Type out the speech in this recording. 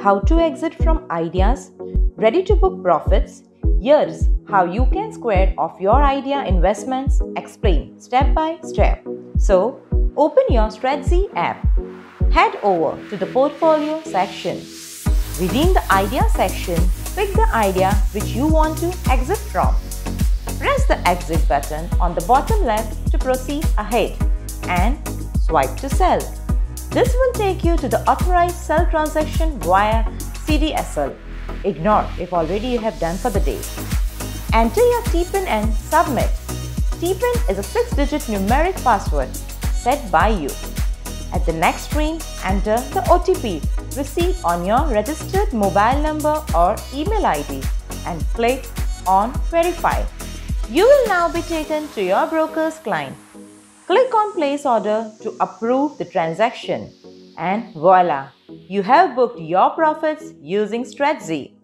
how to exit from ideas, ready to book profits, here's how you can square off your idea investments explained step by step. So, open your Stratzy app. Head over to the portfolio section. Within the idea section, pick the idea which you want to exit from. Press the exit button on the bottom left to proceed ahead and swipe to sell. This will take you to the authorized sell transaction via CDSL. Ignore if already you have done for the day. Enter your TPIN and submit. TPIN is a 6-digit numeric password set by you. At the next screen, enter the OTP received on your registered mobile number or email ID and click on Verify. You will now be taken to your broker's client. Click on Place Order to approve the transaction and voila! You have booked your profits using Stratzy.